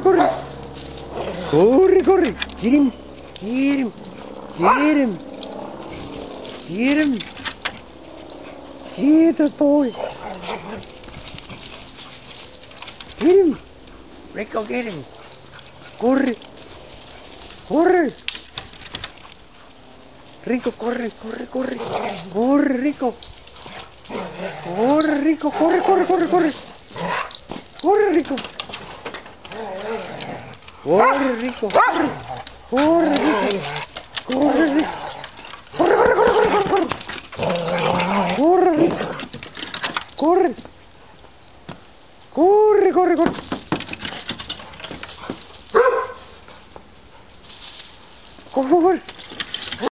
corre, corre. Corre, corre. Get him. Get him. Get him. Get him. Get the boy. Get him. Rico, get him. Corre. Corre. Rico, corre, corre, corre. Corre, Rico. Corre, Rico, corre, corre, corre, corre. Corre, Rico. Corre, Rico, corre. Rico. Corre, Rico. Corre, corre, corre, corre, corre, corre. Corre, Rico. Corre. Corre, corre, corre. Corre, corre.